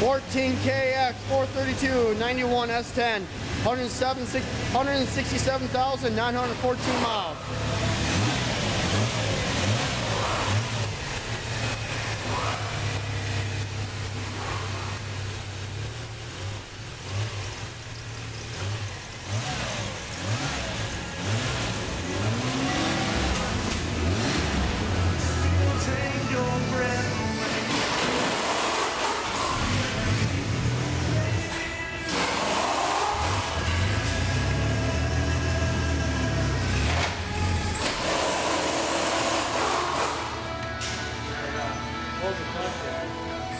14KX 432 91 S10 167,914 miles. was a contract.